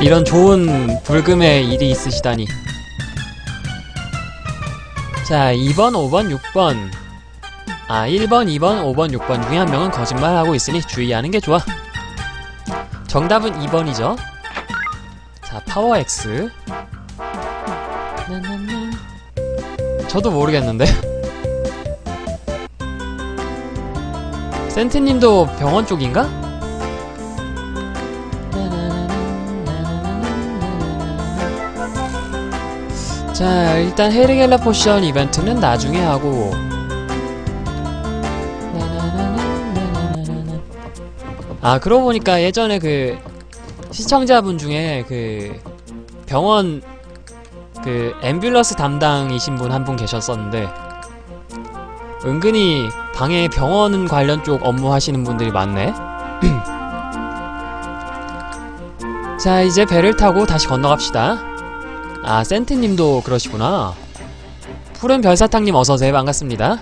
이런 좋은 불금의 일이 있으시다니. 자 2번 5번 6번. 아 1번 2번 5번 6번 중에 한 명은 거짓말하고 있으니 주의하는 게 좋아. 정답은 2번이죠. 자 파워 X. 저도 모르겠는데. 센트님도 병원 쪽인가? 자 일단 헤리겔라 potion 이벤트는 나중에 하고. 아 그러고 보니까 예전에 그 시청자분 중에 그 병원 그 앰뷸런스 담당이신 분 한 분 계셨었는데 은근히 방에 병원 관련 쪽 업무 하시는 분들이 많네. 자 이제 배를 타고 다시 건너갑시다 아 센트님도 그러시구나. 푸른 별사탕님 어서오세요. 반갑습니다.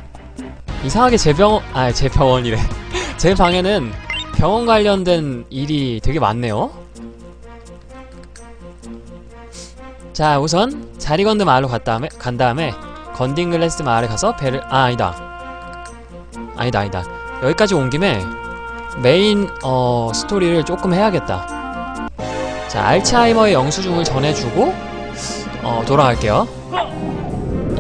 이상하게 제 병원 아 제 병원이래. 제 방에는 병원 관련된 일이 되게 많네요. 자 우선 자리건드 마을로 갔 다음에, 간 다음에 건딩글래스 마을에 가서 배를 아 아니다. 아니다 아니다. 여기까지 온 김에 메인 어 스토리를 조금 해야겠다. 자 알츠하이머의 영수증을 전해주고 어 돌아갈게요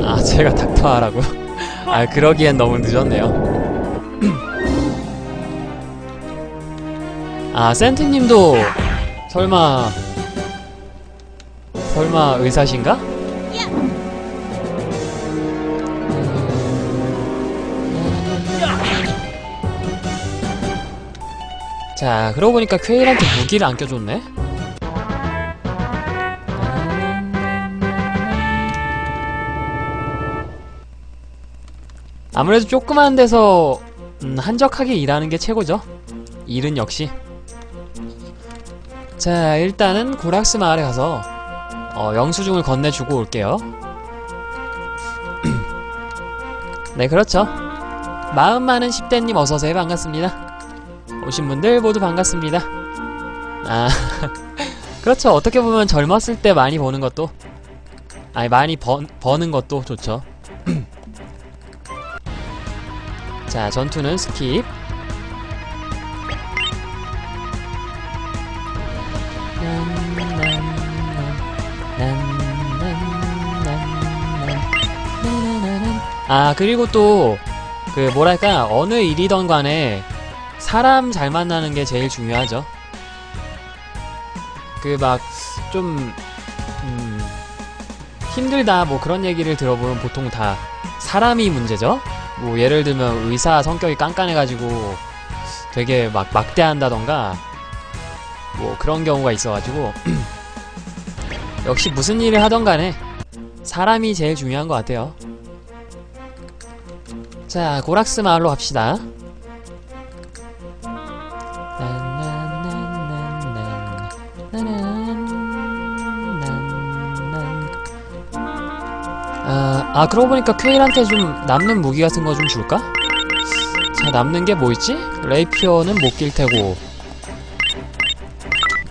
아 제가 닥터하라고 아 그러기엔 너무 늦었네요 아 센트님도 설마 설마 의사신가? 자, 그러고 보니까 퀘일한테 무기를 안 껴줬네? 아무래도 조그만 데서 음, 한적하게 일하는 게 최고죠. 일은 역시. 자, 일단은 고락스 마을에 가서 어, 영수증을 건네주고 올게요. 네, 그렇죠. 마음 많은 10대님 어서오세요. 반갑습니다. 오신 분들 모두 반갑습니다. 아, 그렇죠. 어떻게 보면 젊었을 때 많이 보는 것도, 아니, 많이 번, 버는 것도 좋죠. 자, 전투는 skip. 아 그리고 또 그 뭐랄까 어느 일이던 간에 사람 잘 만나는 게 제일 중요하죠 그 막 좀 음, 힘들다 뭐 그런 얘기를 들어보면 보통 다 사람이 문제죠 뭐 예를 들면 의사 성격이 깐깐해가지고 되게 막 막대한다던가 뭐 그런 경우가 있어가지고 역시 무슨 일을 하던 간에 사람이 제일 중요한 것 같아요 자, 고락스 마을로 갑시다. 아, 아 그러고 보니까 퀘일한테 좀 남는 무기 같은 거 좀 줄까? 자, 남는 게 뭐 있지? 레이피어는 못 낄 테고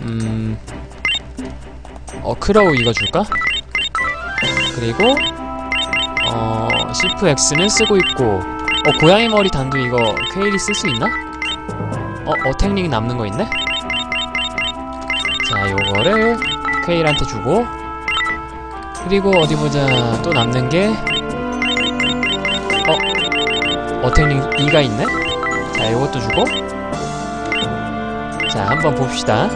음... 어, claw 이거 줄까? 그리고 어... 시프 X는 쓰고 있고 어 고양이 머리 단두 이거 퀘일이 쓸 수 있나? 어 attack ring 남는 거 있네? 자 요거를 퀘일한테 주고 그리고 어디 보자. 또 남는 게 어? attack ring 2가 있네? 자 요것도 주고. 자 한번 봅시다.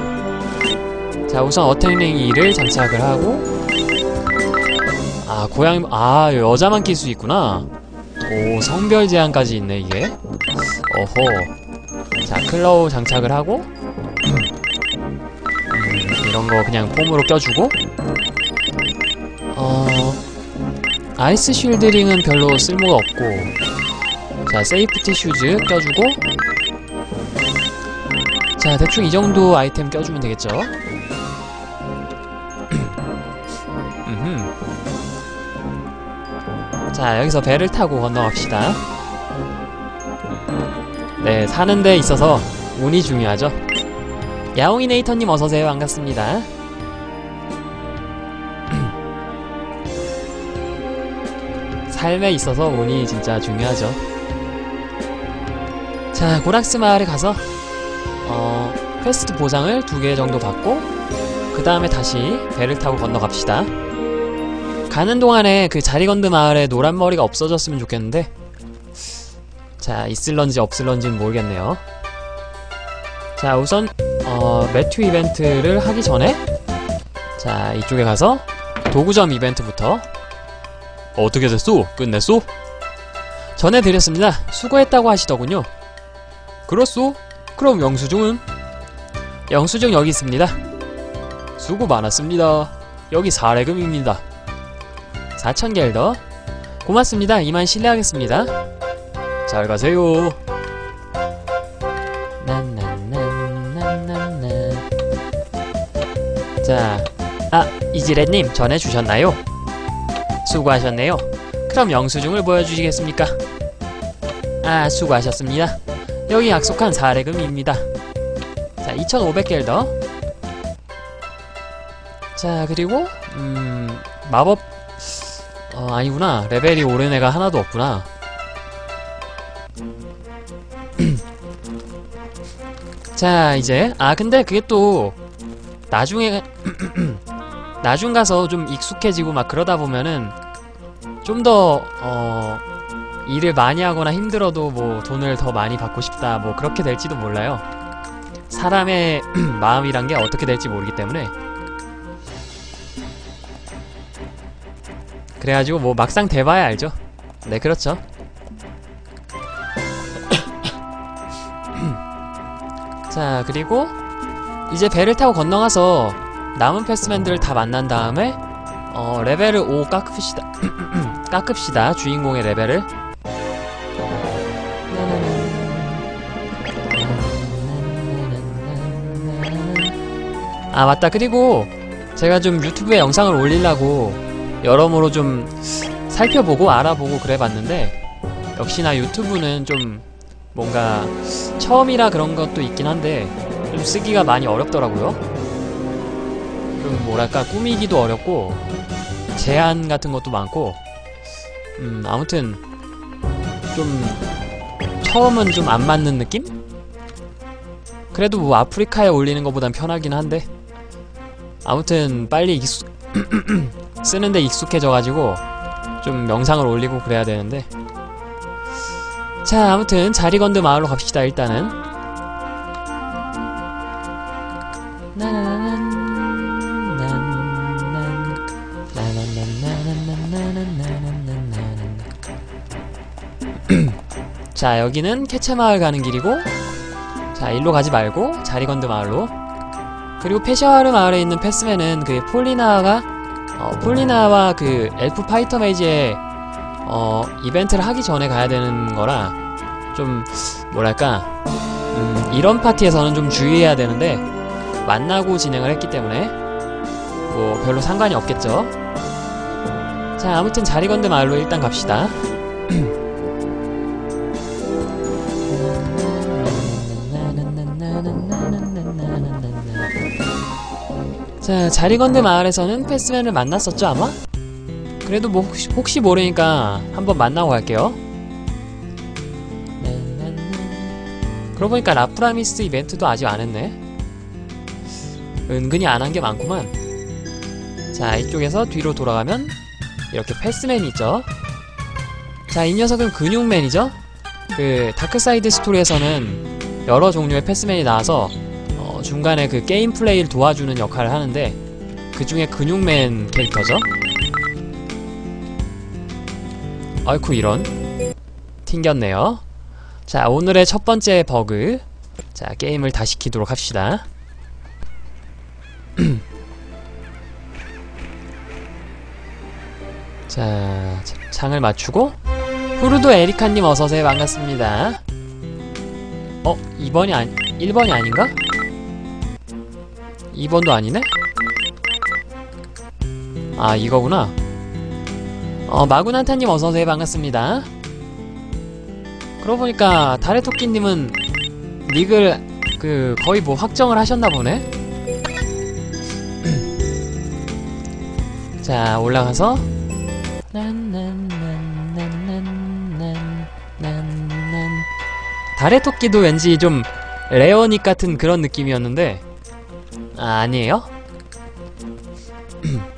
자 우선 attack ring 2를 장착을 하고. 아 고양이 아 여자만 낄 수 있구나. 오 성별 제한까지 있네 이게. 어허. 자 claw 장착을 하고. 음, 이런 거 그냥 폼으로 껴주고 ice shield ring은 별로 쓸모가 없고 자 safety shoes 껴주고 자 대충 이 정도 아이템 껴주면 되겠죠 자 여기서 배를 타고 건너갑시다 네 사는 데 있어서 운이 중요하죠. 야옹이 네이터님 어서오세요. 반갑습니다. 삶에 있어서 운이 진짜 중요하죠. 자, 고락스 마을에 가서 어, 퀘스트 보상을 두 개 정도 받고 그 다음에 다시 배를 타고 건너갑시다. 가는 동안에 그 자리건드 마을에 노란 머리가 없어졌으면 좋겠는데 자, 있을런지 없을런지는 모르겠네요. 자, 우선 어, 매튜 이벤트를 하기 전에 자, 이쪽에 가서 도구점 이벤트부터 어떻게 됐소? 끝냈소? 전해드렸습니다. 수고했다고 하시더군요. 그렇소? 그럼 영수증은? 영수증 여기 있습니다. 수고 많았습니다. 여기 사례금입니다. 4,000겔더. 고맙습니다. 이만 실례하겠습니다. 잘 가세요. 자, 아, 이지레님 전해주셨나요? 수고하셨네요. 그럼 영수증을 보여주시겠습니까? 아, 수고하셨습니다. 여기 약속한 사례금입니다. 자, 2,500겔더. 자, 그리고 음, 마법 어, 아니구나. 레벨이 오른 애가 하나도 없구나. 자, 이제 아, 근데 그게 또 나중에 나중 가서 좀 익숙해지고 막 그러다 보면은 좀더 어, 일을 많이 하거나 힘들어도 뭐 돈을 더 많이 받고 싶다 뭐 그렇게 될지도 몰라요. 사람의 마음이란 게 어떻게 될지 모르기 때문에 그래가지고 뭐 막상 돼봐야 알죠. 네 그렇죠. 자 그리고 이제 배를 타고 건너가서 남은 패스맨들을 다 만난 다음에 어 레벨을 5 깎읍시다 깎읍시다 주인공의 레벨을. 아 맞다. 그리고 제가 좀 유튜브에 영상을 올리려고 여러모로 좀 살펴보고 알아보고 그래봤는데 역시나 유튜브는 좀 뭔가 처음이라 그런 것도 있긴 한데 좀 쓰기가 많이 어렵더라고요. 좀 뭐랄까 꾸미기도 어렵고 제한 같은 것도 많고 음 아무튼 좀 처음은 좀 안 맞는 느낌? 그래도 뭐 아프리카에 올리는 것보단 편하긴 한데 아무튼 빨리 익숙 쓰는데 익숙해져가지고 좀 영상을 올리고 그래야 되는데 자 아무튼 자리건드 마을로 갑시다 일단은 자 여기는 캐체마을 가는 길이고 자 일로 가지 말고 자리건드 마을로. 그리고 페샤와르 마을에 있는 패스맨은 그 폴리나가 어, 폴리나와 그 엘프 파이터 메이지의 어, 이벤트를 하기 전에 가야 되는 거라 좀 뭐랄까 음, 이런 파티에서는 좀 주의해야 되는데 만나고 진행을 했기 때문에 뭐 별로 상관이 없겠죠. 자 아무튼 자리건드 마을로 일단 갑시다 자 자리건드 마을에서는 패스맨을 만났었죠 아마? 그래도 뭐 혹시, 혹시 모르니까 한번 만나고 갈게요. 그러고 보니까 라프라미스 이벤트도 아직 안 했네. 은근히 안 한 게 많구만. 자 이쪽에서 뒤로 돌아가면 이렇게 패스맨이 있죠. 자 이 녀석은 근육맨이죠? 그 Dark Side 스토리에서는 여러 종류의 패스맨이 나와서 어, 중간에 그 게임 플레이를 도와주는 역할을 하는데 그 중에 근육맨 캐릭터죠? 아이쿠 이런. 튕겼네요. 자 오늘의 첫 번째 버그. 자 게임을 다시 키도록 합시다. 자 창을 맞추고. 후르도 에리카님 어서오세요. 반갑습니다. 어? 2번이 아니 1번이 아닌가? 2번도 아니네? 아 이거구나 어 마구난타님 어서오세요 반갑습니다 그러고 보니까 다레토끼님은 닉을 그 거의 뭐 확정을 하셨나 보네. 자 올라가서 난난난난난난난 달의 토끼도 왠지 좀 레어닉 같은 그런 느낌이었는데 아, 아니에요?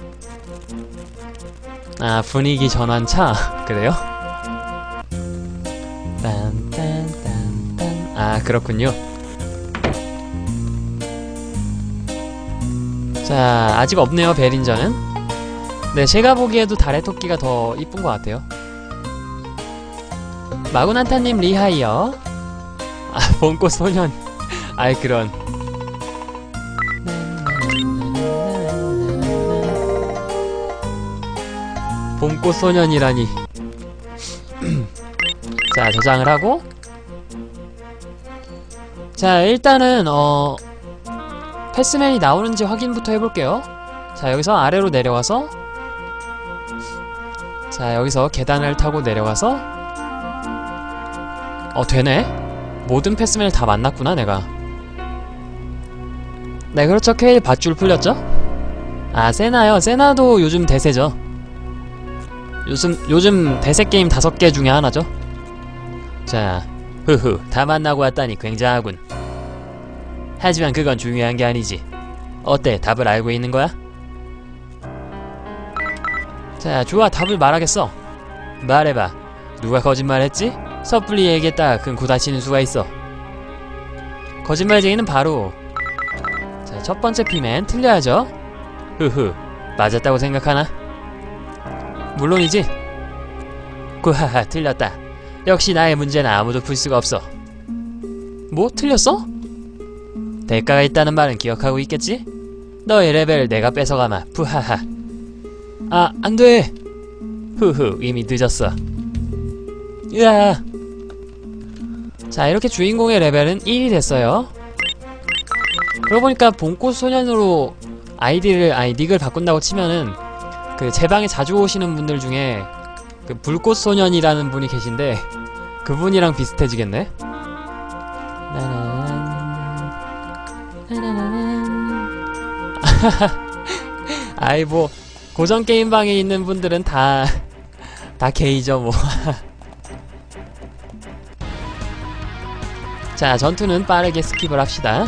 아 분위기 전환차. 그래요? 딴딴딴딴. 아 그렇군요. 자 아직 없네요 베린저는. 네 제가 보기에도 달의 토끼가 더 이쁜 것 같아요. 마구난타님 리하이어. 아 봄꽃 소년. 아이 그런 꽃 소년이라니. 자 저장을 하고. 자 일단은 어 패스맨이 나오는지 확인부터 해볼게요. 자 여기서 아래로 내려와서. 자 여기서 계단을 타고 내려가서. 어 되네. 모든 패스맨을 다 만났구나 내가. 네 그렇죠. 케일 밧줄 풀렸죠? 아 세나요? 세나도 요즘 대세죠 요즘 요즘 대세 게임 다섯 개 중에 하나죠? 자 흐흐 다 만나고 왔다니 굉장하군. 하지만 그건 중요한 게 아니지. 어때? 답을 알고 있는 거야? 자 좋아. 답을 말하겠어. 말해봐. 누가 거짓말했지? 섣불리 얘기했다. 큰 구다치는 수가 있어. 거짓말쟁이는 바로. 자 첫 번째 피맨 틀려야죠. 흐흐 맞았다고 생각하나? 물론이지. 구하하 틀렸다. 역시 나의 문제는 아무도 풀 수가 없어. 뭐? 틀렸어? 대가가 있다는 말은 기억하고 있겠지? 너의 레벨을 내가 뺏어가마. 푸하하. 아 안 돼. 후후 이미 늦었어. 으아. 자 이렇게 주인공의 레벨은 1이 됐어요. 그러고 보니까 봄꽃 소년으로 아이디를 아니 닉을 바꾼다고 치면은 그 제 방에 자주 오시는 분들 중에 그 불꽃 소년이라는 분이 계신데 그분이랑 비슷해지겠네 아이 뭐 고전 게임방에 있는 분들은 다 다 게이죠 뭐. 자 전투는 빠르게 skip을 합시다.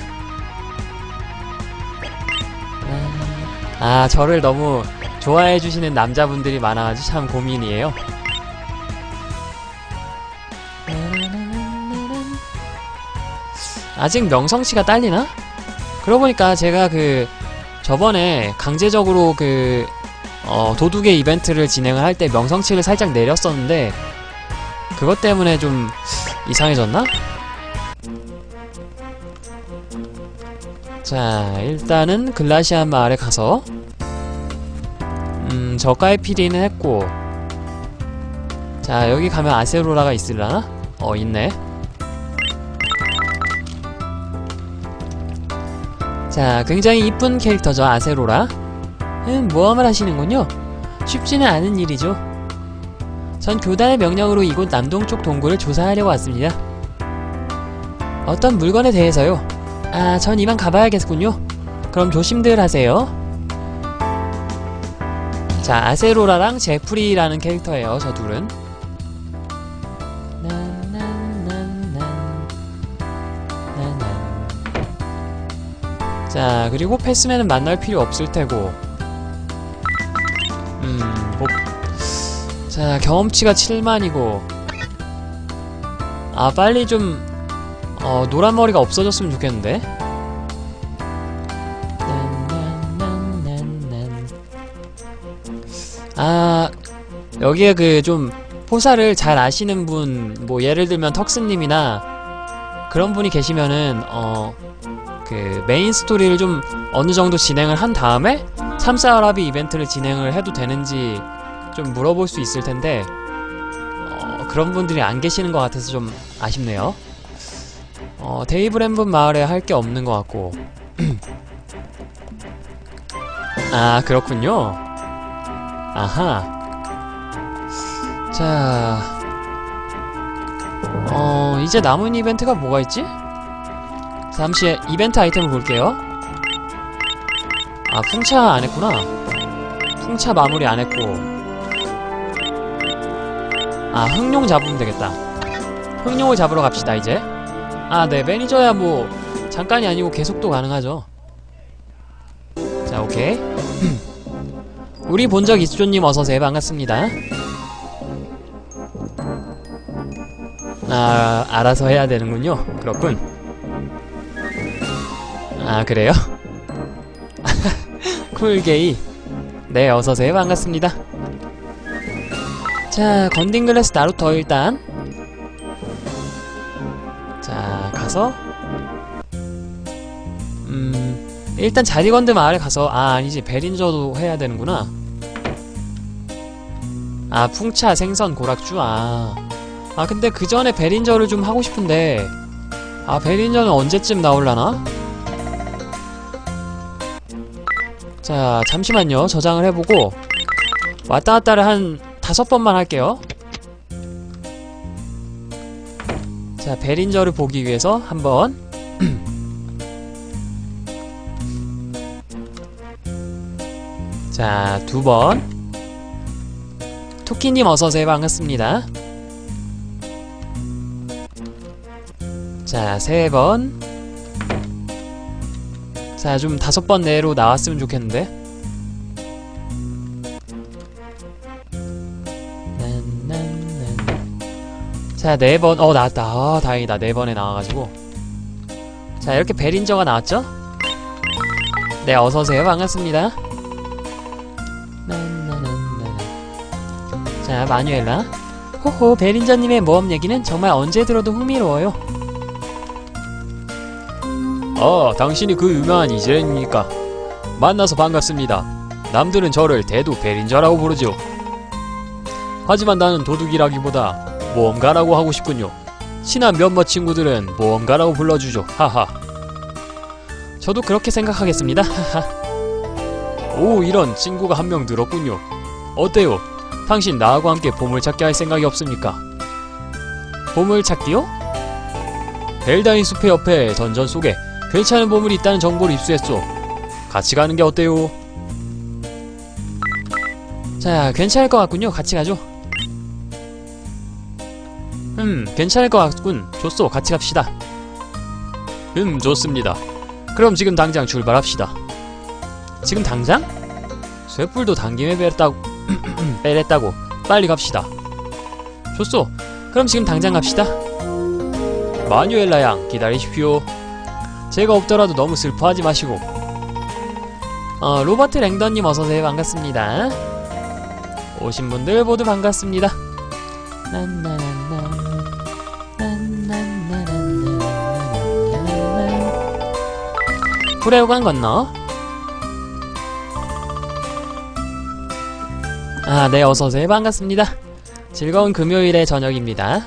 아 저를 너무 좋아해주시는 남자분들이 많아가지고 참 고민이에요. 아직 명성치가 딸리나? 그러고 보니까 제가 그 저번에 강제적으로 그 어, 도둑의 이벤트를 진행을 할 때 명성치를 살짝 내렸었는데 그것 때문에 좀 이상해졌나? 자 일단은 글라시안 마을에 가서 음 저가의 피리는 했고 자 여기 가면 아세로라가 있으려나? 어 있네 자 굉장히 이쁜 캐릭터죠 아세로라 음, 모험을 하시는군요. 쉽지는 않은 일이죠. 전 교단의 명령으로 이곳 남동쪽 동굴을 조사하려고 왔습니다. 어떤 물건에 대해서요? 아, 전 이만 가봐야겠군요. 그럼 조심들 하세요. 자, 아세로라랑 제프리라는 캐릭터예요, 저 둘은. 자, 그리고 패스맨은 만날 필요 없을 테고 음, 뭐, 자, 경험치가 7만이고. 아, 빨리 좀, 어, 노란 머리가 없어졌으면 좋겠는데? 여기에 그 좀, 포사를 잘 아시는 분, 뭐, 예를 들면 턱스님이나, 그런 분이 계시면은, 어, 그, 메인 스토리를 좀 어느 정도 진행을 한 다음에, 참사아라비 이벤트를 진행을 해도 되는지 좀 물어볼 수 있을 텐데 어, 그런 분들이 안 계시는 것 같아서 좀 아쉽네요. 어, 데이브랜분 마을에 할 게 없는 것 같고 아 그렇군요. 아하 자 어, 이제 남은 이벤트가 뭐가 있지? 자 잠시 이벤트 아이템을 볼게요. 아, 풍차 안 했구나. 풍차 마무리 안 했고. 아, 흑룡 잡으면 되겠다. 흑룡을 잡으러 갑시다, 이제. 아, 네, 매니저야 뭐, 잠깐이 아니고 계속도 가능하죠. 자, 오케이. 우리 본적 있죠님 어서오세요. 반갑습니다. 아, 알아서 해야 되는군요. 그렇군. 아, 그래요? 쿨게이. 네, 어서오세요. 반갑습니다. 자, 건딩글래스 나루터 일단. 자, 가서. 음, 일단 자리건드 마을에 가서, 아, 아니지. 베린저도 해야 되는구나. 아, 풍차, 생선, 고락주, 아. 아, 근데 그 전에 베린저를 좀 하고 싶은데. 아, 베린저는 언제쯤 나올라나? 자, 잠시만요. 저장을 해보고 왔다 갔다를 한 다섯 번만 할게요. 자, 베린저를 보기 위해서 한번 자, 두 번. 토끼님 어서오세요. 반갑습니다. 자, 세 번. 자, 좀 다섯 번 내로 나왔으면 좋겠는데. 자, 네 번. 어, 나왔다. 아, 다행이다. 네 번에 나와가지고. 자, 이렇게 베린저가 나왔죠? 네, 어서오세요. 반갑습니다. 자, 마뉴엘라. 호호, 베린저님의 모험 얘기는 정말 언제 들어도 흥미로워요. 아, 당신이 그 유명한 이재입니까? 만나서 반갑습니다. 남들은 저를 대도 베린저라고 부르죠. 하지만 나는 도둑이라기보다 모험가라고 하고 싶군요. 친한 몇몇 친구들은 모험가라고 불러주죠. 하하. 저도 그렇게 생각하겠습니다. 오, 이런 친구가 한 명 늘었군요. 어때요? 당신 나하고 함께 보물찾기 할 생각이 없습니까? 보물찾기요? 벨다인 숲의 옆에 던전 속에 괜찮은 보물이 있다는 정보를 입수했소. 같이 가는 게 어때요? 자, 괜찮을 것 같군요. 같이 가죠. 음, 괜찮을 것 같군. 좋소. 같이 갑시다. 음, 좋습니다. 그럼 지금 당장 출발합시다. 지금 당장? 쇠뿔도 당김에 빼랬다고, 빼랬다고. 빨리 갑시다. 좋소. 그럼 지금 당장 갑시다. 마뉴엘라 양, 기다리십시오. 제가 없더라도 너무 슬퍼하지 마시고. 어, 로버트 랭던님 어서오세요. 반갑습니다. 오신 분들 모두 반갑습니다. 후레오강 건너. 아네 어서오세요. 반갑습니다. 즐거운 금요일의 저녁입니다.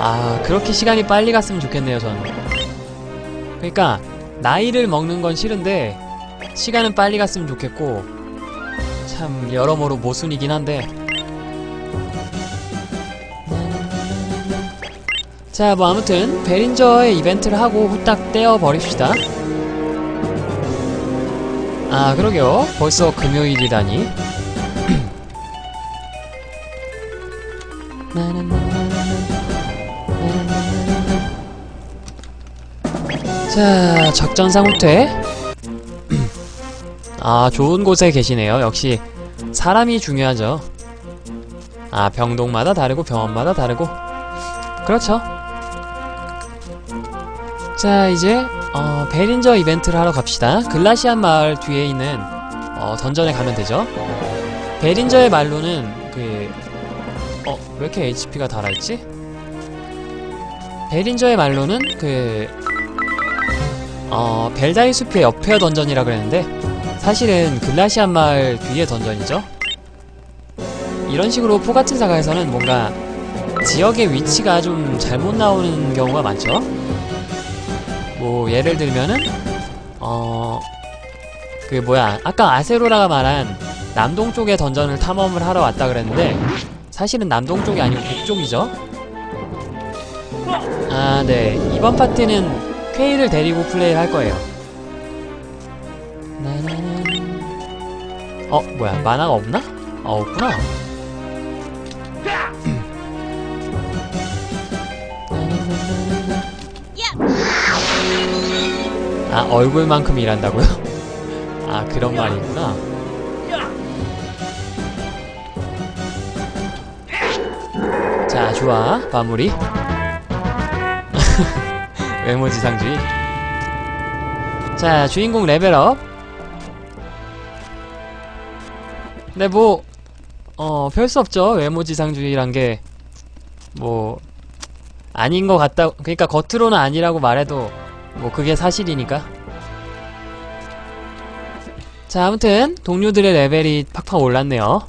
아 그렇게 시간이 빨리 갔으면 좋겠네요 저는. 그러니까 나이를 먹는 건 싫은데 시간은 빨리 갔으면 좋겠고 참 여러모로 모순이긴 한데. 자 뭐 아무튼 베린저의 이벤트를 하고 후딱 떼어버립시다. 아 그러게요. 벌써 금요일이라니 자, 작전상 후퇴. 아, 좋은 곳에 계시네요. 역시 사람이 중요하죠. 아, 병동마다 다르고 병원마다 다르고. 그렇죠. 자, 이제 어, 베린저 이벤트를 하러 갑시다. 글라시안 마을 뒤에 있는 어, 던전에 가면 되죠. 베린저의 말로는 그 어, 왜 이렇게 HP가 달아있지? 베린저의 말로는 그 어, 벨다이 숲의 옆에 던전이라 그랬는데 사실은 글라시안 마을 뒤에 던전이죠. 이런 식으로 포 같은 사가에서는 뭔가 지역의 위치가 좀 잘못 나오는 경우가 많죠. 뭐 예를 들면은 어... 그 뭐야 아까 아세로라가 말한 남동 쪽의 던전을 탐험을 하러 왔다 그랬는데 사실은 남동 쪽이 아니고 북쪽이죠. 아, 네. 이번 파티는 퀘이를 데리고 플레이를 할 거예요. 어, 뭐야. 만화가 없나? 아, 없구나. 아, 얼굴만큼 일한다고요? 아, 그런 말이구나. 자, 좋아. 마무리. 외모 지상주의. 자, 주인공 레벨업. 근데 뭐, 어, 별 수 없죠. 외모 지상주의란 게, 뭐, 아닌 것 같다. 그러니까 겉으로는 아니라고 말해도, 뭐, 그게 사실이니까. 자, 아무튼, 동료들의 레벨이 팍팍 올랐네요.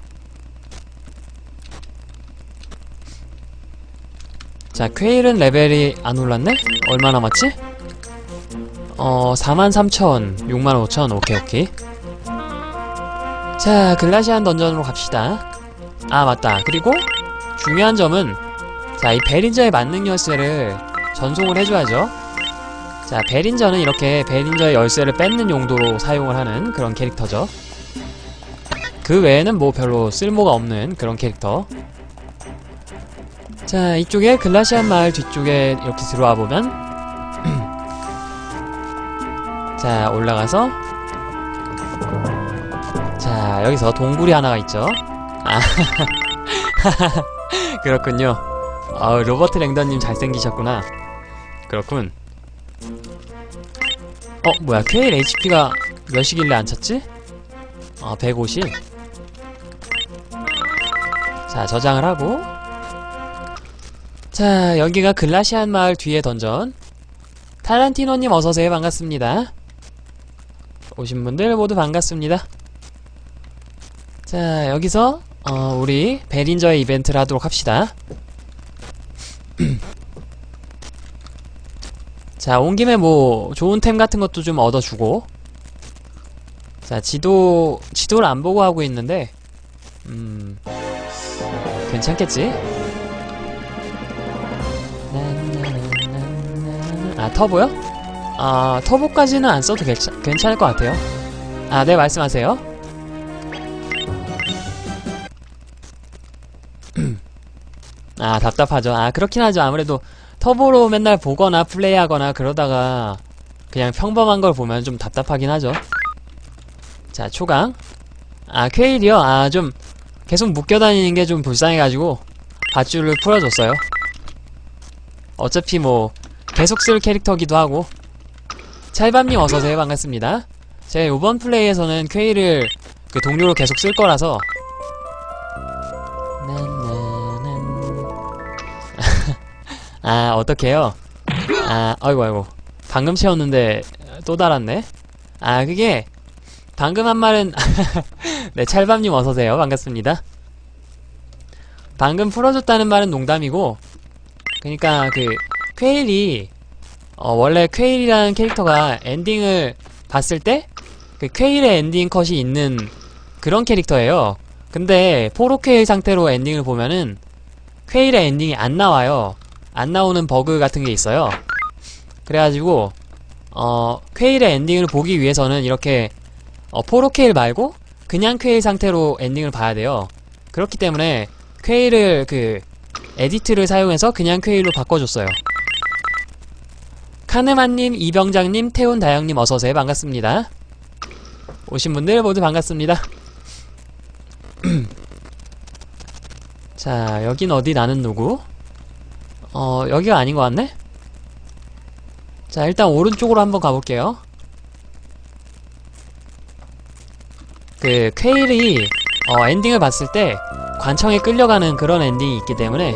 자, 퀘일은 레벨이 안 올랐네? 얼마 남았지? 어, 43,000, 65,000, 오케이, 오케이. 자, 글라시안 던전으로 갑시다. 아, 맞다. 그리고, 중요한 점은, 자, 이 베린저의 만능 열쇠를 전송을 해줘야죠. 자, 베린저는 이렇게 베린저의 열쇠를 뺏는 용도로 사용을 하는 그런 캐릭터죠. 그 외에는 뭐 별로 쓸모가 없는 그런 캐릭터. 자, 이쪽에 글라시안 마을 뒤쪽에 이렇게 들어와 보면 자, 올라가서 자, 여기서 동굴이 하나가 있죠. 아, 그렇군요. 어, 로버트 랭더님 잘생기셨구나. 그렇군. 어, 뭐야, 케일 HP가 몇이길래 안 찼지? 어, 150. 자, 저장을 하고 자, 여기가 글라시안 마을 뒤에 던전. 타란티노님 어서오세요. 반갑습니다. 오신 분들 모두 반갑습니다. 자, 여기서, 어, 우리 베린저의 이벤트를 하도록 합시다. 자, 온 김에 뭐, 좋은 템 같은 것도 좀 얻어주고. 자, 지도, 지도를 안 보고 하고 있는데, 음, 괜찮겠지? 아 터보요? 아 터보까지는 안 써도 괜찮, 괜찮을 것 같아요. 아 네 말씀하세요. 아 답답하죠. 아 그렇긴 하죠. 아무래도 터보로 맨날 보거나 플레이하거나 그러다가 그냥 평범한 걸 보면 좀 답답하긴 하죠. 자 초강. 아 퀘일이요? 아 좀 계속 묶여다니는 게 좀 불쌍해가지고 밧줄을 풀어줬어요. 어차피 뭐 계속 쓸 캐릭터기도 하고. 찰밤님 어서오세요. 반갑습니다. 제가 요번 플레이에서는 퀘이를 그 동료로 계속 쓸 거라서. 아 어떡해요? 아 아이고 아이고. 방금 채웠는데 또 달았네? 아 그게 방금 한 말은 네 찰밤님 어서오세요. 반갑습니다. 방금 풀어줬다는 말은 농담이고 그니까 그 퀘일이 어, 원래 퀘일이라는 캐릭터가 엔딩을 봤을 때 그 퀘일의 엔딩 컷이 있는 그런 캐릭터예요. 근데 포로 퀘일 상태로 엔딩을 보면은 퀘일의 엔딩이 안 나와요. 안 나오는 버그 같은 게 있어요. 그래가지고 어 퀘일의 엔딩을 보기 위해서는 이렇게 어, 포로 퀘일 말고 그냥 퀘일 상태로 엔딩을 봐야 돼요. 그렇기 때문에 퀘일을 그 edit를 사용해서 그냥 퀘일로 바꿔줬어요. 카네만님, 이병장님, 태훈다영님 어서오세요. 반갑습니다. 오신 분들 모두 반갑습니다. 자, 여긴 어디 나는 누구? 어, 여기가 아닌 것 같네? 자, 일단 오른쪽으로 한번 가볼게요. 그, 퀘일이, 어, 엔딩을 봤을 때, 관청에 끌려가는 그런 엔딩이 있기 때문에,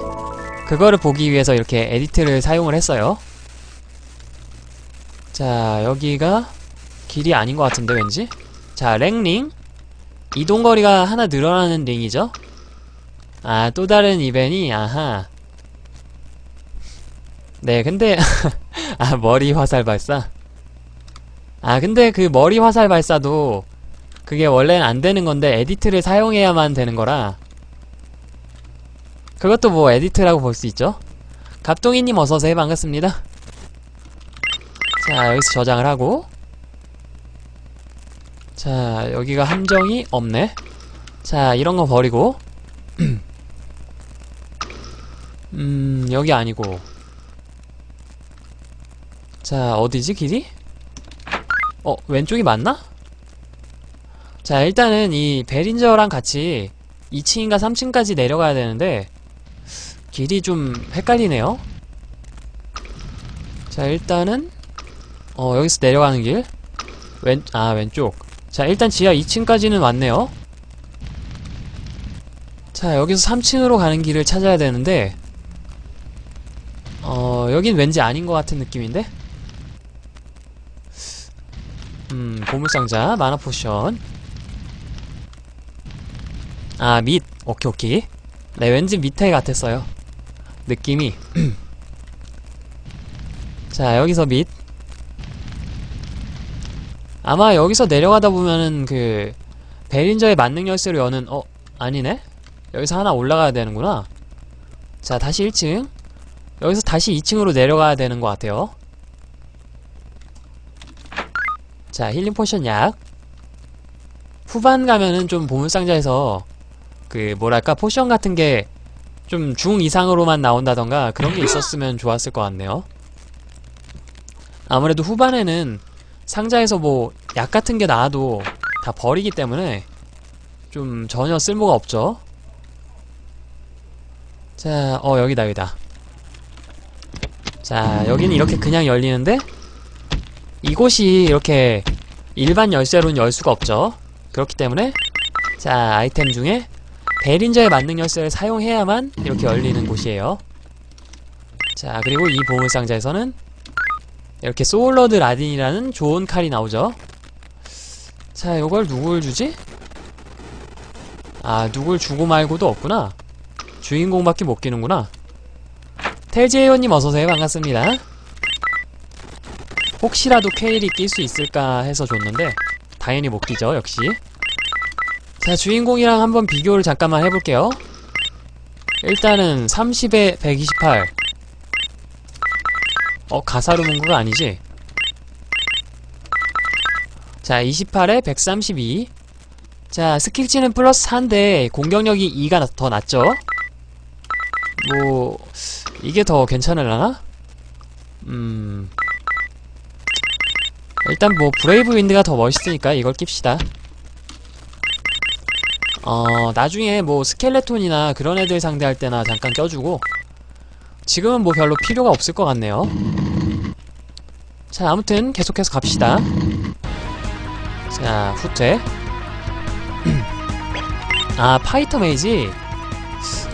그거를 보기 위해서 이렇게 edit를 사용을 했어요. 자, 여기가 길이 아닌 것 같은데, 왠지? 자, 랭링. 이동거리가 하나 늘어나는 링이죠? 아, 또 다른 이벤이, 아하. 네, 근데, 아, 머리 화살 발사? 아, 근데 그 머리 화살 발사도, 그게 원래는 안 되는 건데, edit를 사용해야만 되는 거라, 그것도 뭐 edit라고 볼 수 있죠? 갑동이님 어서오세요 반갑습니다 자 여기서 저장을 하고. 자 여기가 함정이 없네. 자 이런거 버리고. 음 여기 아니고. 자 어디지 길이? 어 왼쪽이 맞나? 자 일단은 이 베린저랑 같이 2층인가 3층까지 내려가야 되는데 길이 좀 헷갈리네요. 자 일단은 어 여기서 내려가는 길. 왼, 아 왼쪽. 자 일단 지하 2층까지는 왔네요. 자 여기서 3층으로 가는 길을 찾아야 되는데 어 여긴 왠지 아닌 것 같은 느낌인데? 음 보물상자 mana potion. 아 밑. 오케이 오케이. 네 왠지 밑에 같았어요. 느낌이. 자 여기서 밑 아마 여기서 내려가다 보면은 그 베린저의 만능 열쇠로 여는 어 아니네? 여기서 하나 올라가야 되는구나. 자 다시 1층. 여기서 다시 2층으로 내려가야 되는 것 같아요. 자 healing potion 약. 후반 가면은 좀 보물상자에서 그 뭐랄까 potion 같은 게 좀 중 이상으로만 나온다던가 그런 게 있었으면 좋았을 것 같네요. 아무래도 후반에는 상자에서 뭐 약 같은 게 나와도 다 버리기 때문에 좀 전혀 쓸모가 없죠. 자, 어 여기다 여기다. 자 여기는 이렇게 그냥 열리는데 이곳이 이렇게 일반 열쇠로는 열 수가 없죠. 그렇기 때문에 자 아이템 중에 베린저의 만능 열쇠를 사용해야만 이렇게 열리는 곳이에요. 자 그리고 이 보물상자에서는 이렇게 소울러드 라딘이라는 좋은 칼이 나오죠. 자 요걸 누굴 주지? 아 누굴 주고 말고도 없구나. 주인공밖에 못 끼는구나. 텔지혜원님 어서오세요. 반갑습니다. 혹시라도 케일이 낄 수 있을까 해서 줬는데 당연히 못 끼죠 역시. 자 주인공이랑 한번 비교를 잠깐만 해볼게요. 일단은 30에 128 어 가사루 문구가 아니지? 자 28에 132 자 skill치는 플러스 4인데 공격력이 2가 더 낮죠? 뭐 이게 더 괜찮을라나? 음. 일단 뭐 Brave Wind가 더 멋있으니까 이걸 낍시다. 어 나중에 뭐 skeleton이나 그런 애들 상대할 때나 잠깐 껴주고 지금은 뭐 별로 필요가 없을 것 같네요. 자 아무튼 계속해서 갑시다. 자 후퇴. 아 fighter mage.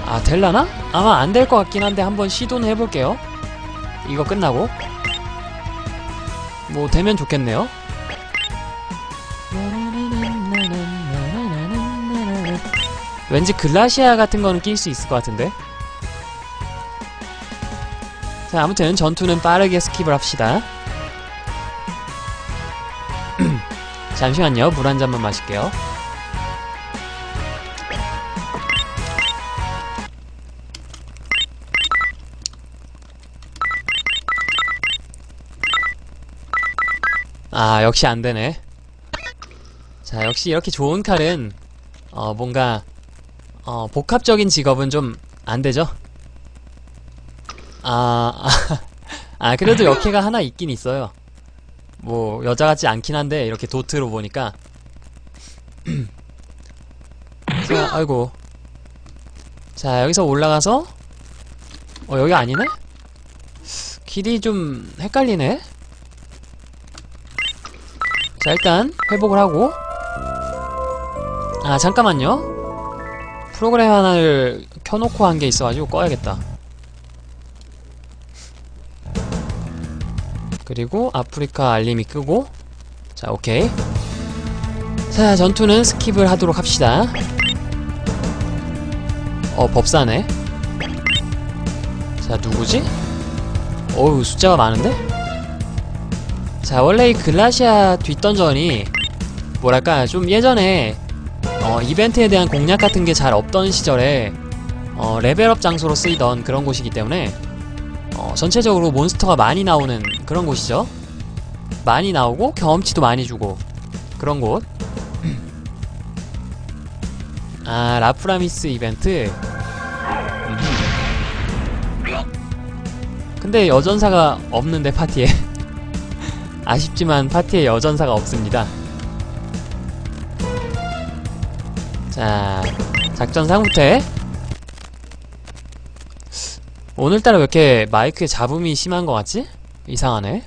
아 될라나? 아마 안 될 것 같긴 한데 한번 시도는 해볼게요. 이거 끝나고. 뭐 되면 좋겠네요. 왠지 글라시아 같은 거는 낄 수 있을 것 같은데 자 아무튼 전투는 빠르게 skip을 합시다. 잠시만요. 물 한 잔만 마실게요. 아 역시 안되네. 자 역시 이렇게 좋은 칼은 어 뭔가 어 복합적인 직업은 좀 안되죠 아, 아, 아 그래도 역해가 하나 있긴 있어요. 뭐 여자 같지 않긴 한데 이렇게 도트로 보니까. 자 아이고. 자 여기서 올라가서 어 여기 아니네? 길이 좀 헷갈리네? 자 일단 회복을 하고. 아 잠깐만요. 프로그램 하나를 켜놓고 한 게 있어가지고 꺼야겠다 그리고 아프리카 알림이 끄고 자 오케이 자 전투는 skip을 하도록 합시다 어 법사네 자 누구지? 어우 숫자가 많은데? 자 원래 이 글라시아 뒷던전이 뭐랄까 좀 예전에 어, 이벤트에 대한 공략 같은 게 잘 없던 시절에 어, level up 장소로 쓰이던 그런 곳이기 때문에 어, 전체적으로 몬스터가 많이 나오는 그런 곳이죠. 많이 나오고 경험치도 많이 주고 그런 곳. 아 라프라미스 이벤트. 근데 여전사가 없는데 파티에 아쉽지만 파티에 여전사가 없습니다. 자 작전 상부태 오늘따라 왜 이렇게 마이크에 잡음이 심한 것 같지? 이상하네.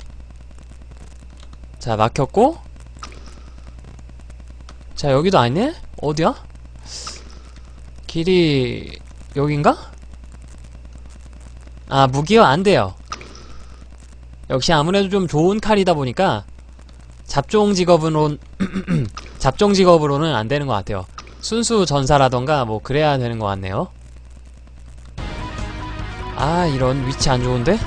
자, 막혔고. 자, 여기도 아니네? 어디야? 길이, 여긴가? 아, 무기화 안 돼요. 역시 아무래도 좀 좋은 칼이다 보니까 잡종 직업으로, 잡종 직업으로는 안 되는 것 같아요. 순수 전사라던가 뭐 그래야 되는 것 같네요. 아 이런 위치 안 좋은데?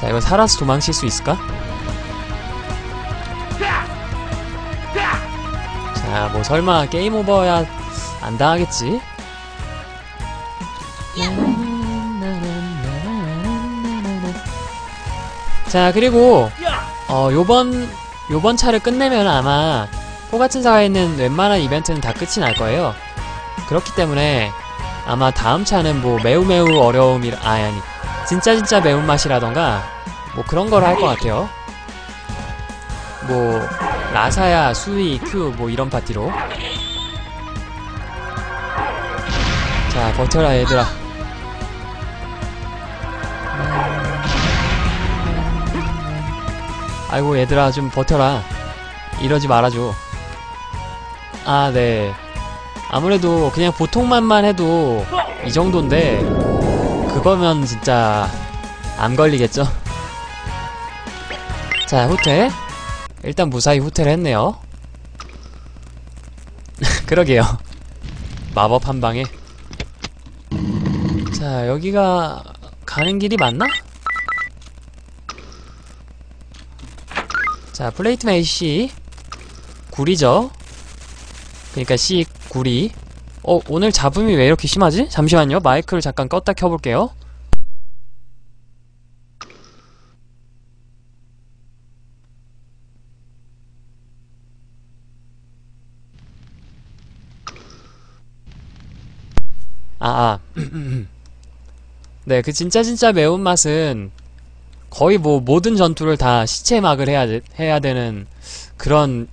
자 이거 살아서 도망칠 수 있을까? 자 뭐 설마 게임 오버야 안 당하겠지? 자 그리고 어 요번 요번 차를 끝내면 아마 포같은 사가 있는 웬만한 이벤트는 다 끝이 날 거예요. 그렇기 때문에 아마 다음 차는 뭐 매우 매우 어려움이 아니 아니 진짜 진짜 매운맛이라던가 뭐 그런 걸 할 것 같아요. 뭐 라사야, 수위, 큐 뭐 이런 파티로. 자 버텨라 얘들아. 아이고 얘들아 좀 버텨라. 이러지 말아줘. 아 네. 아무래도 그냥 보통만만 해도 이 정도인데 그거면 진짜 안 걸리겠죠? 자 후퇴 일단 무사히 후퇴를 했네요. 그러게요. 마법 한 방에. 자 여기가 가는 길이 맞나? 자 플레이트메이 C. 구리죠? 그니까 C 구리 어 오늘 잡음이 왜 이렇게 심하지? 잠시만요 마이크를 잠깐 껐다 켜볼게요 아, 아. 네, 그 진짜 진짜 매운맛은 거의 뭐 모든 전투를 다 시체막을 해야, 되- 해야 되는 그런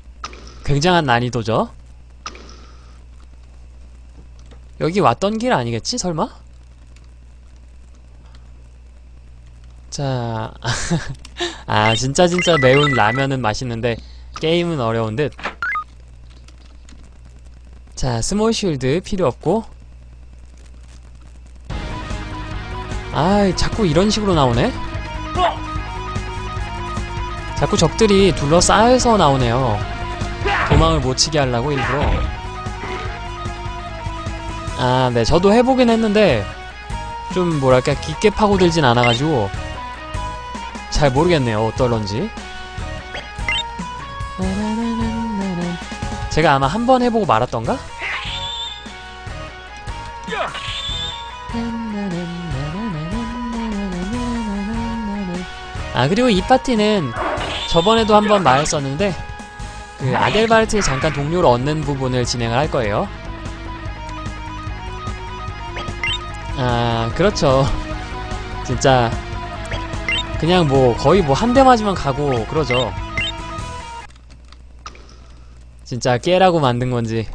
굉장한 난이도죠. 여기 왔던 길 아니겠지? 설마? 자, 아 진짜 진짜 매운 라면은 맛있는데 게임은 어려운 듯. 자, small shield 필요 없고. 아, 자꾸 이런 식으로 나오네. 자꾸 적들이 둘러싸여서 나오네요. 도망을 못 치게 하려고 일부러. 아, 네, 저도 해보긴 했는데 좀 뭐랄까 깊게 파고들진 않아가지고 잘 모르겠네요 어떨런지. 제가 아마 한 번 해보고 말았던가? 아 그리고 이 파티는 저번에도 한번 말했었는데 그 아델바르트의 잠깐 동료를 얻는 부분을 진행을 할 거예요. 아 그렇죠. 진짜 그냥 뭐 거의 뭐 한 대 맞으면 가고 그러죠. 진짜 깨라고 만든 건지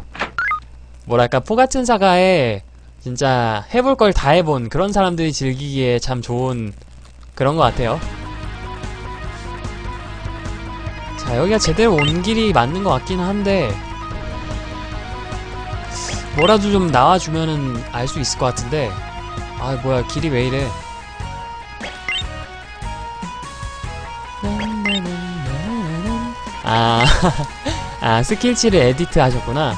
뭐랄까 포 같은 사가에 진짜 해볼 걸 다 해본 그런 사람들이 즐기기에 참 좋은 그런 것 같아요. 자 여기가 제대로 온 길이 맞는 것 같긴 한데 뭐라도 좀 나와주면은 알 수 있을 것 같은데 아 뭐야 길이 왜 이래? 아, 아 skill치를 edit 하셨구나.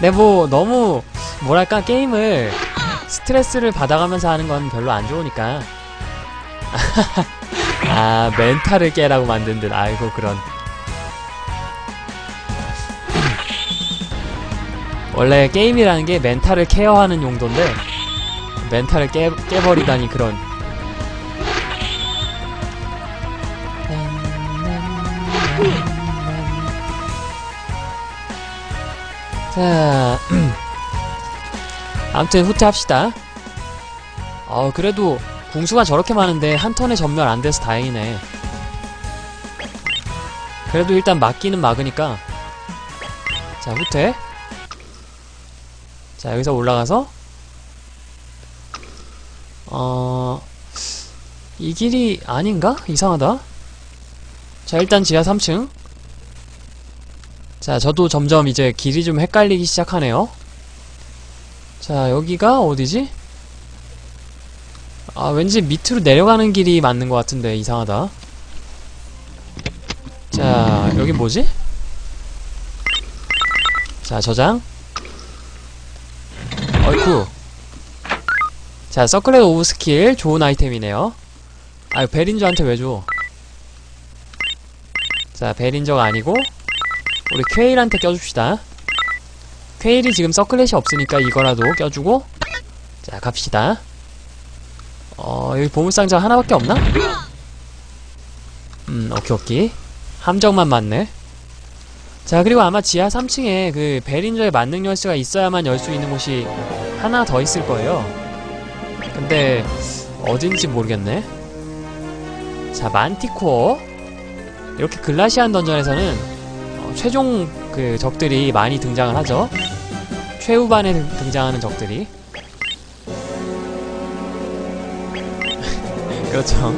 네뭐 너무 뭐랄까 게임을 스트레스를 받아가면서 하는 건 별로 안 좋으니까. 아 멘탈을 깨라고 만든 듯. 아이고 그런 원래 게임이라는 게 멘탈을 케어하는 용도인데 멘탈을 깨, 깨버리다니 그런. 자 아무튼 후퇴합시다. 어 그래도 궁수가 저렇게 많은데 한 턴에 전멸 안 돼서 다행이네. 그래도 일단 막기는 막으니까. 자 후퇴 자 여기서 올라가서 어... 이 길이 아닌가? 이상하다 자 일단 지하 3층 자 저도 점점 이제 길이 좀 헷갈리기 시작하네요 자 여기가 어디지? 아 왠지 밑으로 내려가는 길이 맞는 것 같은데 이상하다 자 여기 뭐지? 자 저장 어이쿠. 자 Circlet of Skill 좋은 아이템이네요. 아유 베린저한테 왜 줘? 자 베린저가 아니고 우리 퀘일한테 껴줍시다. 퀘일이 지금 서클렛이 없으니까 이거라도 껴주고 자 갑시다. 어 여기 보물상자 하나밖에 없나? 음 오케이 오케이. 함정만 맞네 자 그리고 아마 지하 3층에 그 베린저의 만능 열쇠가 있어야만 열 수 있는 곳이 하나 더 있을 거예요. 근데 어딘지 모르겠네. 자 만티코어. 이렇게 글라시안 던전에서는 어, 최종 그 적들이 많이 등장을 하죠. 최후반에 등- 등장하는 적들이. 그렇죠.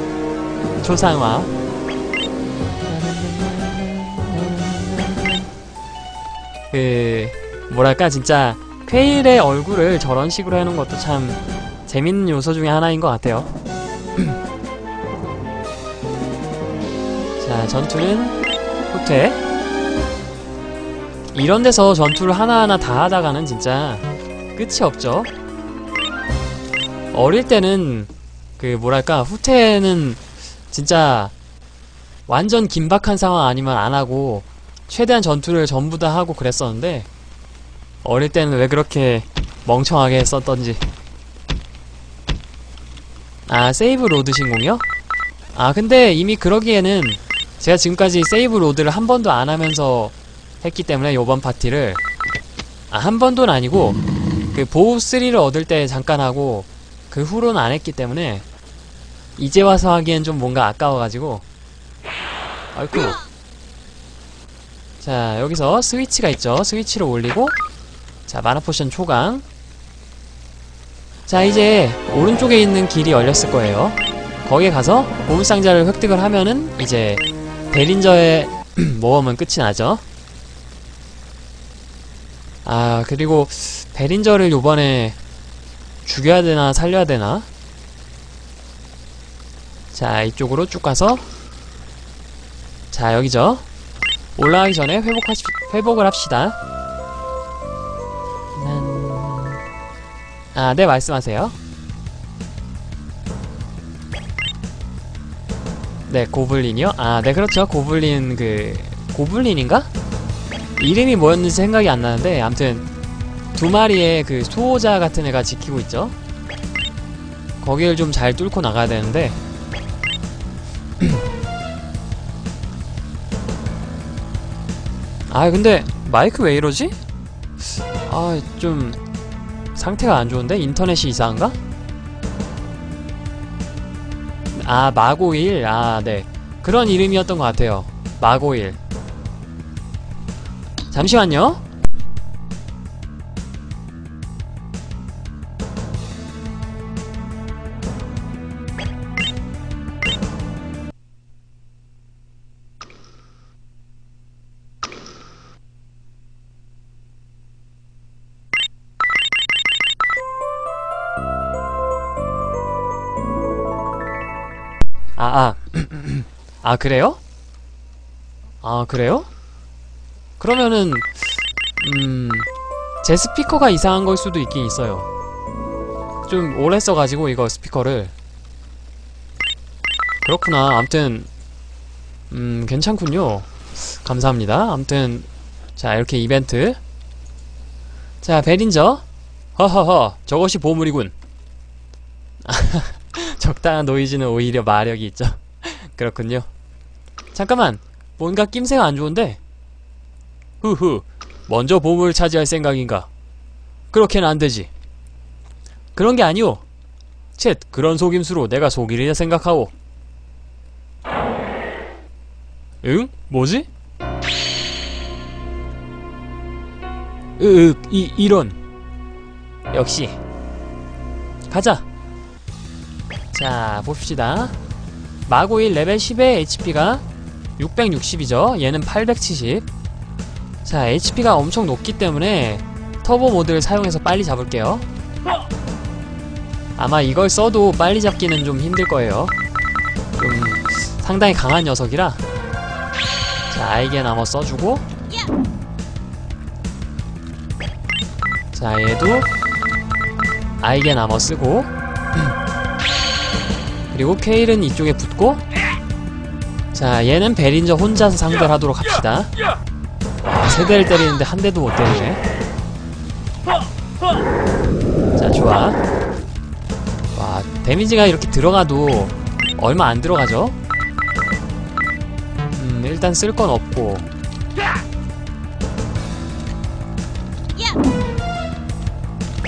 초상화 그 뭐랄까 진짜 퀘일의 얼굴을 저런 식으로 해놓은 것도 참 재밌는 요소 중에 하나인 것 같아요. 자, 전투는 후퇴. 이런 데서 전투를 하나하나 다 하다가는 진짜 끝이 없죠. 어릴 때는 그 뭐랄까 후퇴는 진짜 완전 긴박한 상황 아니면 안 하고 최대한 전투를 전부 다 하고 그랬었는데 어릴 때는 왜 그렇게 멍청하게 했었던지. 아 save load 신공이요? 아 근데 이미 그러기에는 제가 지금까지 save load를 한 번도 안 하면서 했기 때문에 요번 파티를. 아 한 번도는 아니고 그 bow 3를 얻을 때 잠깐 하고 그 후로는 안 했기 때문에 이제 와서 하기엔 좀 뭔가 아까워가지고. 아이쿠 자 여기서 스위치가 있죠. 스위치를 올리고 자 마나포션 초강. 자 이제 오른쪽에 있는 길이 열렸을 거예요. 거기에 가서 보물상자를 획득을 하면은 이제 베린저의 모험은 끝이 나죠. 아 그리고 베린저를 요번에 죽여야 되나 살려야 되나? 자 이쪽으로 쭉 가서 자 여기죠 올라가기 전에 회복하시, 회복을 합시다. 아, 네, 말씀하세요. 네, 고블린이요? 아, 네, 그렇죠. 고블린, 그, 고블린인가? 이름이 뭐였는지 생각이 안 나는데, 암튼, 두 마리의 그 수호자 같은 애가 지키고 있죠. 거기를 좀 잘 뚫고 나가야 되는데, 아 근데 마이크 왜 이러지? 아 좀 상태가 안 좋은데? 인터넷이 이상한가? 아 마고일 아 네 그런 이름이었던 것 같아요 마고일 잠시만요 아, 그래요? 아, 그래요? 그러면은, 음, 제 스피커가 이상한 걸 수도 있긴 있어요. 좀 오래 써가지고, 이거 스피커를. 그렇구나. 암튼, 음, 괜찮군요. 감사합니다. 암튼, 자, 이렇게 이벤트. 자, 베린저. 허허허, 저것이 보물이군. 적당한 노이즈는 오히려 마력이 있죠. 그렇군요. 잠깐만, 뭔가 낌새가 안 좋은데? 후후. 먼저 보물을 차지할 생각인가? 그렇게는 안 되지. 그런 게 아니오. 쳇, 그런 속임수로 내가 속이리냐 생각하오. 응? 뭐지? 으, 이, 이런. 역시. 가자. 자, 봅시다. 마고일 레벨 10의 HP가 660이죠. 얘는 870. 자, HP가 엄청 높기 때문에 터보 모드를 사용해서 빨리 잡을게요. 아마 이걸 써도 빨리 잡기는 좀 힘들 거예요. 좀 상당히 강한 녀석이라. 자, 아이겐 아머 써주고. 자, 얘도 아이겐 아머 쓰고. 그리고 케일은 이쪽에 붙고. 자, 얘는 베린저 혼자서 상대를 하도록 합시다. 와, 세 대를 때리는데 한 대도 못 때리네. 자, 좋아. 와, 데미지가 이렇게 들어가도 얼마 안 들어가죠? 음, 일단 쓸 건 없고.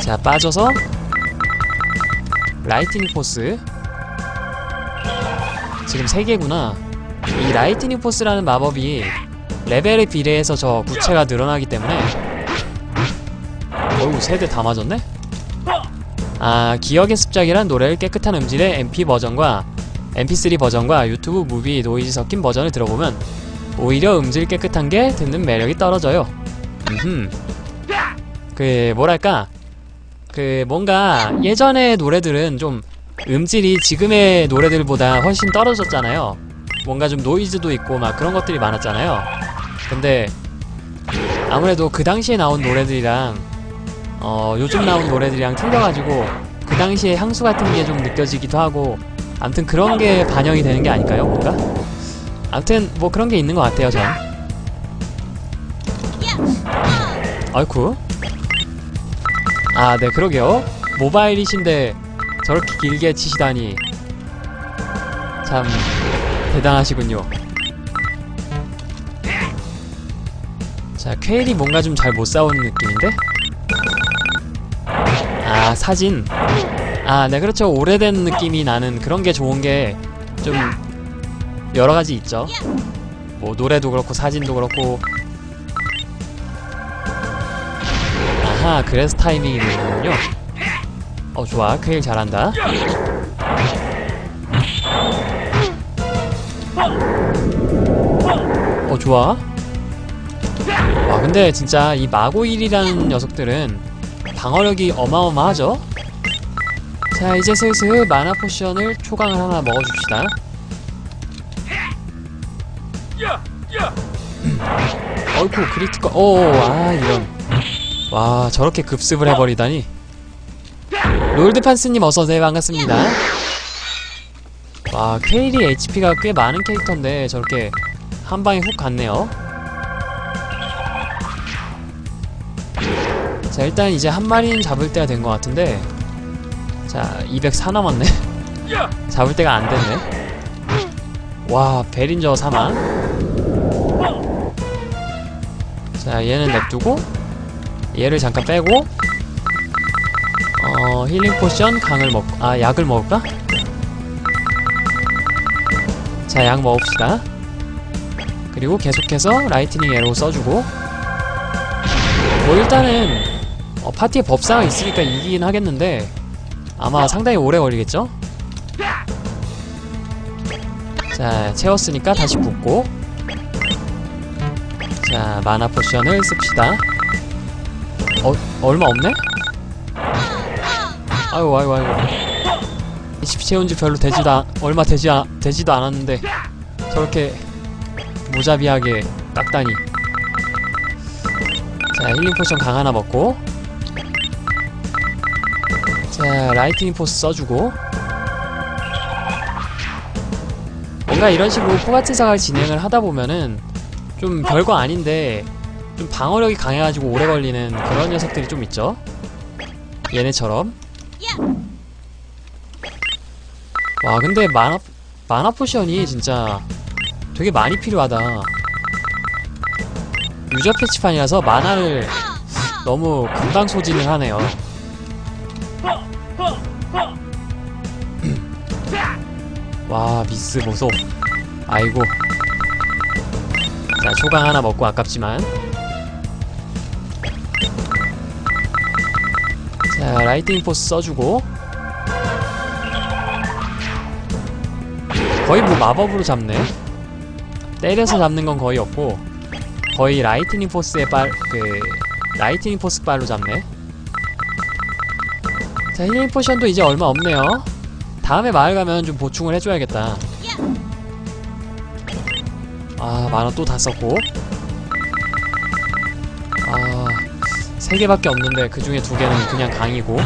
자, 빠져서 Lightning Force. 지금 3개구나. 이 Lightning Force라는 마법이 레벨에 비례해서 저 구체가 늘어나기 때문에 어이구 세대 다 맞았네? 아 기억의 습작이란 노래를 깨끗한 음질의 MP 버전과 MP3 버전과 유튜브 movie noise 섞인 버전을 들어보면 오히려 음질 깨끗한 게 듣는 매력이 떨어져요. 음흠. 그 뭐랄까 그 뭔가 예전의 노래들은 좀 음질이 지금의 노래들보다 훨씬 떨어졌잖아요 뭔가 좀 노이즈도 있고 막 그런 것들이 많았잖아요. 근데 아무래도 그 당시에 나온 노래들이랑 어 요즘 나온 노래들이랑 틀려가지고 그 당시에 향수 같은 게 좀 느껴지기도 하고 아무튼 그런 게 반영이 되는 게 아닐까요 뭔가? 아무튼 뭐 그런 게 있는 것 같아요 전. 아이쿠. 아 네 그러게요. 모바일이신데 저렇게 길게 치시다니. 참 대단하시군요 자, 퀘일이 뭔가 좀 잘 못 싸우는 느낌인데? 아, 사진. 아, 네, 그렇죠. 오래된 느낌이 나는 그런 게 좋은 게 좀 여러 가지 있죠. 뭐, 노래도 그렇고, 사진도 그렇고. 아하, 그래서 타이밍이 되는군요. 어, 좋아. 퀘일 잘한다. 어, 좋아. 와 근데 진짜 이 마고일이라는 녀석들은 방어력이 어마어마하죠? 자 이제 슬슬 mana potion을 초강을 하나 먹어줍시다. 어이쿠 critical 오아 이런. 와 저렇게 급습을 해버리다니. 롤드판스님 어서오세요. 반갑습니다. 와 케일이 HP가 꽤 많은 캐릭터인데 저렇게 한 방에 훅 갔네요. 자 일단 이제 한 마리는 잡을 때가 된 것 같은데 자 204 남았네. 잡을 때가 안 됐네. 와 베린저 사망. 자 얘는 냅두고 얘를 잠깐 빼고 어 healing potion 강을 먹.. 아 약을 먹을까? 자 약 먹읍시다 그리고 계속해서 Lightning Arrow 써주고 뭐 일단은 어, 파티에 법사가 있으니까 이기긴 하겠는데 아마 상당히 오래 걸리겠죠? 자 채웠으니까 다시 붙고 자 mana potion을 씁시다 어? 얼마 없네? 아이고 아이고 아이고 HP 채운 지 별로 되지도 안, 얼마 되지, 아, 되지도 않았는데 저렇게 무자비하게 깎다니. 자 healing potion 강 하나 먹고. 자 Lightning Force 써주고. 뭔가 이런 식으로 Forgotten Saga 진행을 하다 보면은 좀 별거 아닌데 좀 방어력이 강해가지고 오래 걸리는 그런 녀석들이 좀 있죠. 얘네처럼. 와 근데 mana mana potion이 진짜 되게 많이 필요하다. user patch판이라서 mana를 너무 금방 소진을 하네요. 와 미스 보소. 아이고. 자 초강 하나 먹고 아깝지만. 자 Lightning Force 써주고. 거의 뭐 마법으로 잡네 때려서 잡는 건 거의 없고 거의 Lightning Force의 빨, 그 Lightning Force 빨로 잡네. 자 healing potion도 이제 얼마 없네요. 다음에 마을 가면 좀 보충을 해줘야겠다. 아 mana 또 다 썼고. 아... 세 개밖에 없는데 그 중에 두 개는 그냥 강이고.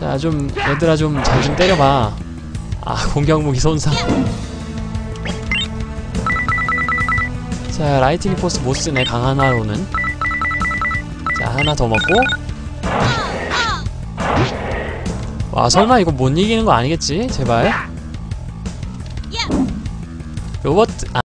자 좀 얘들아 좀 잘좀 때려봐 아 공격무기 손상. 자 Lightning Force 못쓰네 강하나로는. 자 하나 더 먹고. 와 설마 이거 못 이기는 거 아니겠지? 제발. 로버트 아